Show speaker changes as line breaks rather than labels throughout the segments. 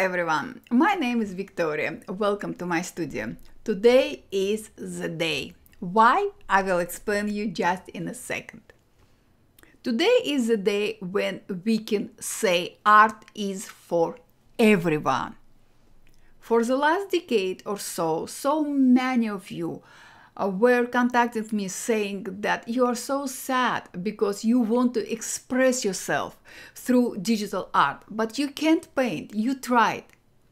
everyone, my name is Victoria. Welcome to my studio. Today is the day. Why? I will explain you just in a second. Today is the day when we can say art is for everyone. For the last decade or so, so many of you were contacting me saying that you are so sad because you want to express yourself through digital art, but you can't paint. You tried,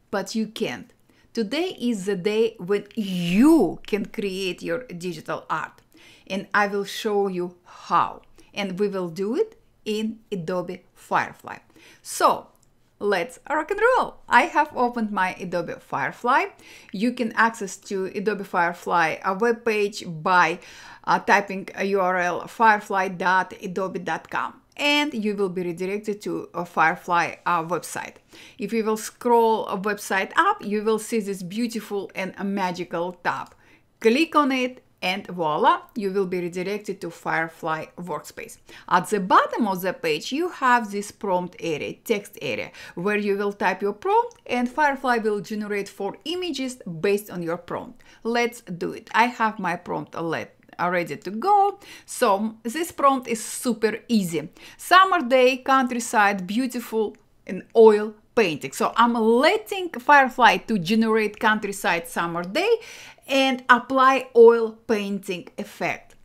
but you can't. Today is the day when you can create your digital art, and I will show you how. And we will do it in Adobe Firefly. So, let's rock and roll. I have opened my Adobe Firefly. You can access to Adobe Firefly a web page by uh, typing a URL firefly.adobe.com and you will be redirected to a Firefly uh, website. If you will scroll a website up, you will see this beautiful and magical tab. Click on it and voila, you will be redirected to Firefly Workspace. At the bottom of the page, you have this prompt area, text area, where you will type your prompt and Firefly will generate four images based on your prompt. Let's do it. I have my prompt uh, ready to go. So this prompt is super easy. Summer day, countryside, beautiful, and oil painting. So I'm letting Firefly to generate countryside summer day and apply oil painting effect.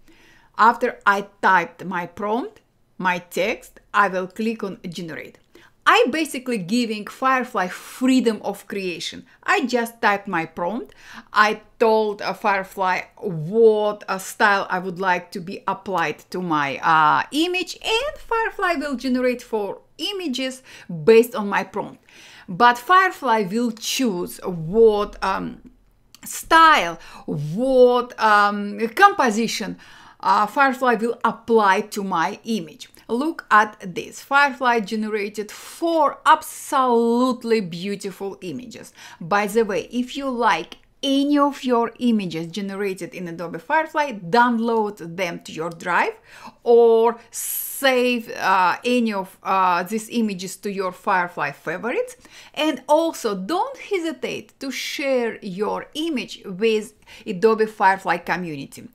After I typed my prompt, my text, I will click on generate. I basically giving Firefly freedom of creation. I just typed my prompt. I told uh, Firefly what uh, style I would like to be applied to my uh, image and Firefly will generate four images based on my prompt. But Firefly will choose what um, style, what um, composition uh, Firefly will apply to my image. Look at this. Firefly generated four absolutely beautiful images. By the way, if you like any of your images generated in Adobe Firefly, download them to your drive or save uh, any of uh, these images to your Firefly favorites. And also don't hesitate to share your image with Adobe Firefly community.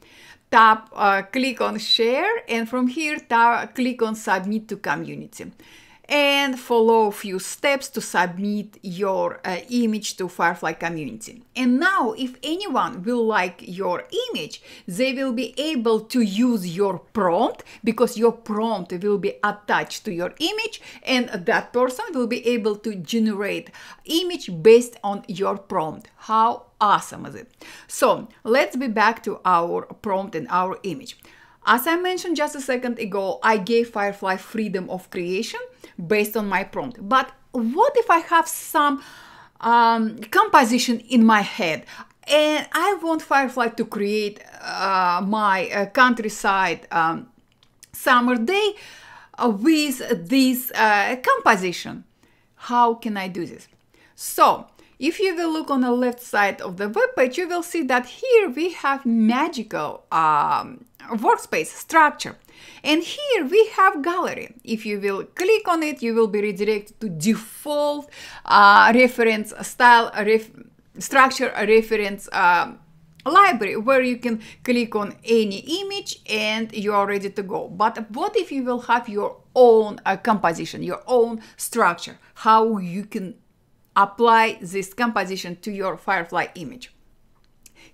Tap, uh, click on share and from here click on submit to community and follow a few steps to submit your uh, image to Firefly community. And now if anyone will like your image, they will be able to use your prompt because your prompt will be attached to your image and that person will be able to generate image based on your prompt. How awesome is it? So let's be back to our prompt and our image. As I mentioned just a second ago, I gave Firefly freedom of creation based on my prompt. But what if I have some um, composition in my head and I want Firefly to create uh, my uh, countryside um, summer day uh, with this uh, composition? How can I do this? So, if you will look on the left side of the web page, you will see that here we have magical um, workspace structure. And here we have gallery. If you will click on it, you will be redirected to default uh, reference style ref structure reference uh, library where you can click on any image and you are ready to go. But what if you will have your own uh, composition, your own structure, how you can apply this composition to your Firefly image.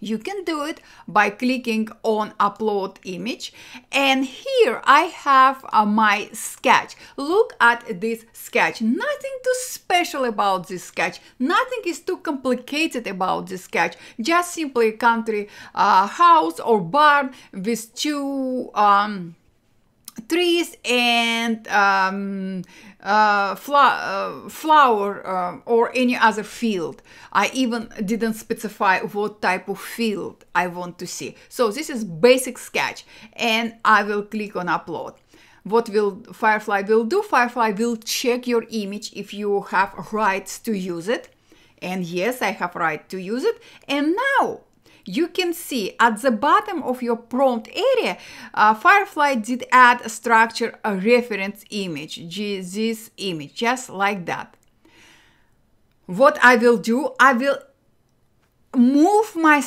You can do it by clicking on upload image and here I have uh, my sketch. Look at this sketch. Nothing too special about this sketch. Nothing is too complicated about this sketch. Just simply a country uh, house or barn with two um, trees and um, uh, uh, flower uh, or any other field. I even didn't specify what type of field I want to see. So this is basic sketch and I will click on upload. What will Firefly will do? Firefly will check your image if you have rights to use it. And yes, I have right to use it. And now you can see at the bottom of your prompt area, uh, Firefly did add a structure, a reference image, this image, just like that. what I will do, I will move my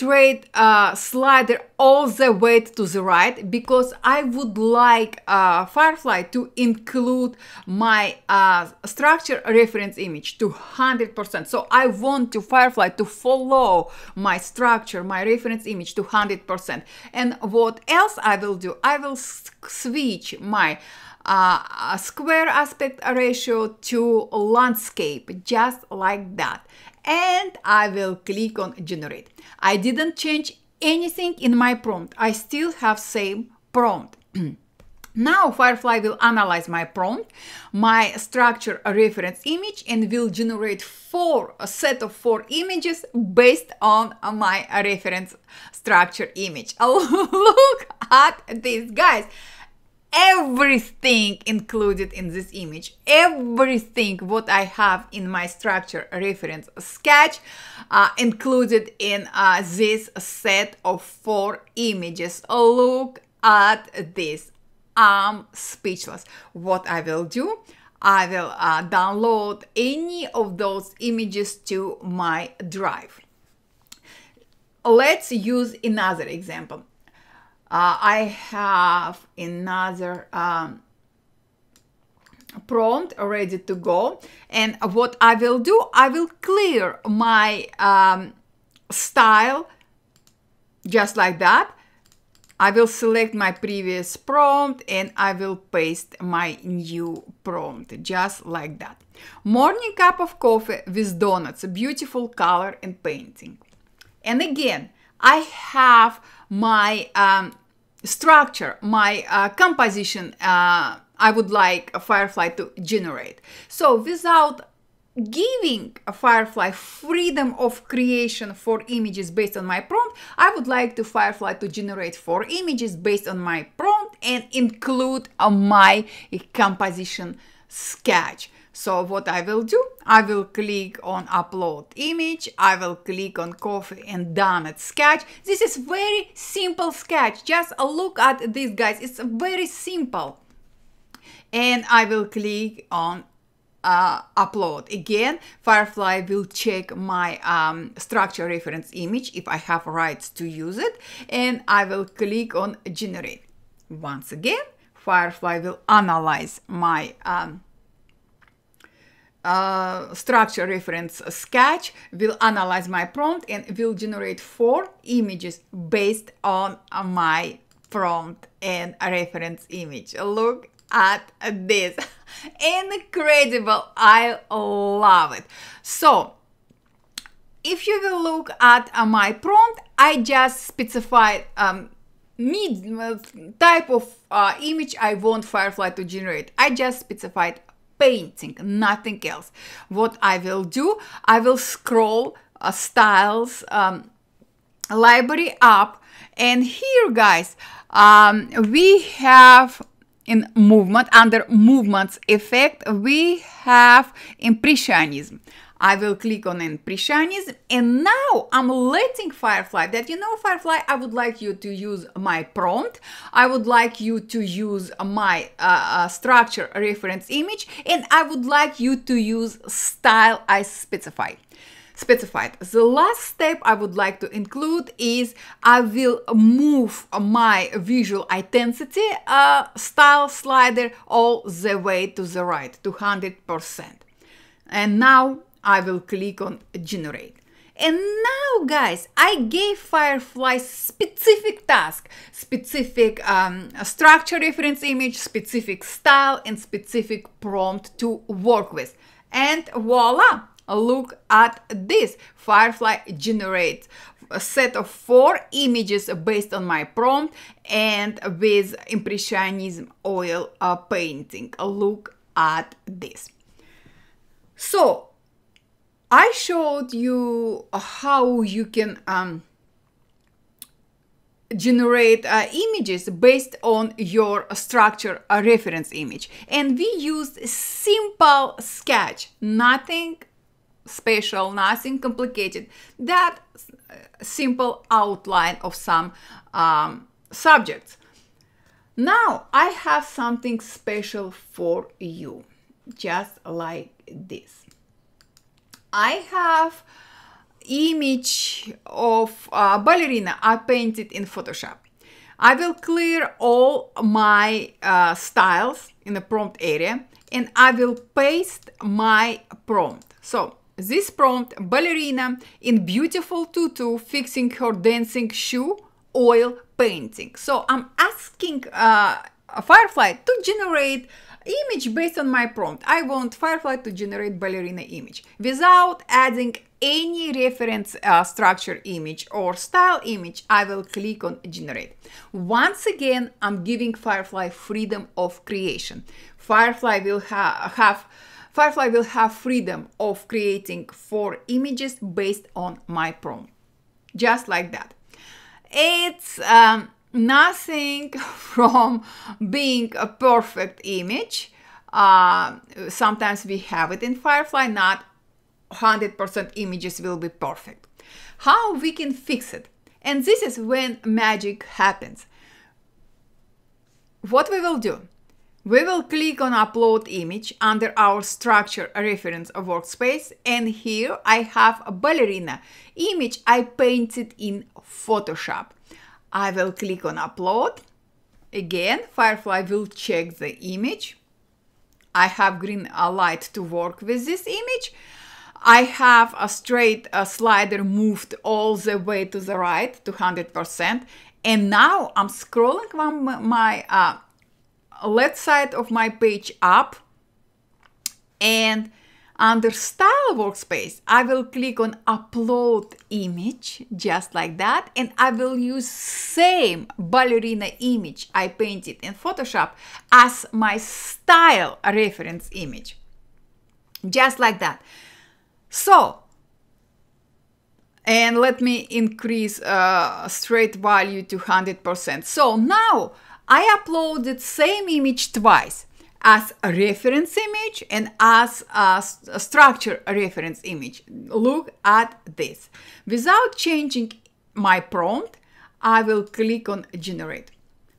straight uh, slider all the way to the right because I would like uh, Firefly to include my uh, structure reference image to 100%. So I want to Firefly to follow my structure, my reference image to 100%. And what else I will do? I will switch my uh, square aspect ratio to landscape just like that and I will click on generate. I didn't change anything in my prompt. I still have same prompt. Now Firefly will analyze my prompt, my structure reference image and will generate four a set of four images based on my reference structure image. Look at this guys everything included in this image everything what i have in my structure reference sketch uh, included in uh, this set of four images. Look at this. I'm speechless. What i will do i will uh, download any of those images to my drive. Let's use another example uh, I have another um, prompt ready to go. And what I will do, I will clear my um, style just like that. I will select my previous prompt and I will paste my new prompt just like that. Morning cup of coffee with donuts, beautiful color and painting. And again, I have my um, structure, my uh, composition uh, I would like a Firefly to generate. So without giving a Firefly freedom of creation for images based on my prompt, I would like to Firefly to generate four images based on my prompt and include uh, my composition sketch. So what I will do, I will click on upload image, I will click on coffee and donut sketch. This is very simple sketch. Just look at this guys. It's very simple. And I will click on uh, upload. Again, Firefly will check my um, structure reference image if I have rights to use it. And I will click on generate. Once again, Firefly will analyze my um, uh, structure reference sketch will analyze my prompt and will generate four images based on my prompt and reference image. Look at this. Incredible. I love it. So, if you will look at uh, my prompt, I just specified um, mid type of uh, image I want Firefly to generate. I just specified painting, nothing else. What I will do, I will scroll uh, styles um, library up and here guys, um, we have in movement, under movements effect, we have impressionism. I will click on Impressionism and now I'm letting Firefly that you know Firefly I would like you to use my prompt I would like you to use my uh, uh, structure reference image and I would like you to use style I specify specified. The last step I would like to include is I will move my visual intensity uh, style slider all the way to the right to 100%. And now I will click on generate. And now, guys, I gave Firefly specific task, specific um, structure reference image, specific style, and specific prompt to work with. And voila, look at this. Firefly generates a set of four images based on my prompt and with Impressionism oil uh, painting. Look at this. So I showed you how you can um, generate uh, images based on your structure a reference image. And we used simple sketch nothing special nothing complicated. That uh, simple outline of some um, subjects. Now i have something special for you just like this I have image of ballerina I painted in Photoshop. I will clear all my uh, styles in the prompt area and I will paste my prompt. So this prompt, ballerina in beautiful tutu fixing her dancing shoe, oil painting. So I'm asking uh, Firefly to generate image based on my prompt. I want Firefly to generate ballerina image without adding any reference uh, structure image or style image, I will click on generate. Once again, I'm giving Firefly freedom of creation. Firefly will ha have Firefly will have freedom of creating four images based on my prompt. Just like that. It's um, nothing from being a perfect image. Uh, sometimes we have it in Firefly, not 100% images will be perfect. How we can fix it? And this is when magic happens. What we will do? We will click on upload image under our structure reference workspace and here I have a ballerina image I painted in Photoshop. I will click on upload. Again, Firefly will check the image. I have green light to work with this image. I have a straight slider moved all the way to the right to 100%. And now I'm scrolling my uh, left side of my page up and under style workspace, I will click on upload image just like that. And I will use same ballerina image I painted in Photoshop as my style reference image. Just like that. So, and let me increase uh, straight value to 100%. So now I uploaded the same image twice as a reference image and as a, a structure reference image. Look at this. Without changing my prompt, I will click on generate.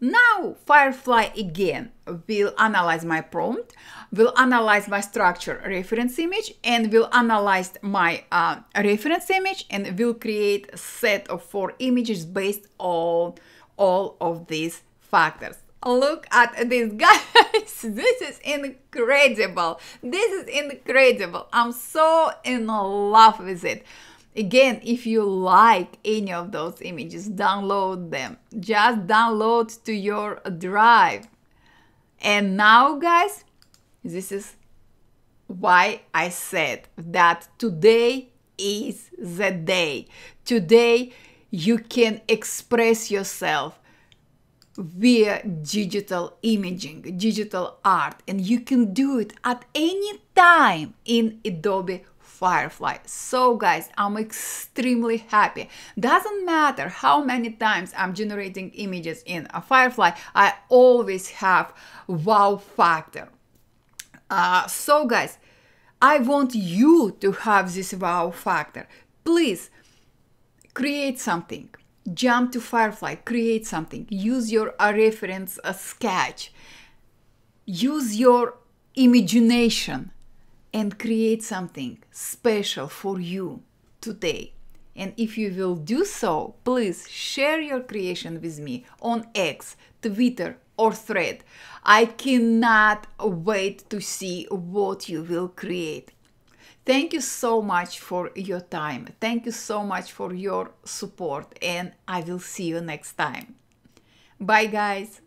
Now Firefly again will analyze my prompt, will analyze my structure reference image and will analyze my uh, reference image and will create a set of four images based on all of these factors. Look at this, guys. This is incredible. This is incredible. I'm so in love with it. Again, if you like any of those images, download them. Just download to your drive. And now, guys, this is why I said that today is the day. Today, you can express yourself via digital imaging, digital art, and you can do it at any time in Adobe Firefly. So guys, I'm extremely happy. Doesn't matter how many times I'm generating images in a Firefly, I always have wow factor. Uh, so guys, I want you to have this wow factor. Please create something jump to Firefly, create something, use your reference a sketch, use your imagination and create something special for you today. And if you will do so, please share your creation with me on X, Twitter, or Thread. I cannot wait to see what you will create. Thank you so much for your time. Thank you so much for your support, and I will see you next time. Bye, guys.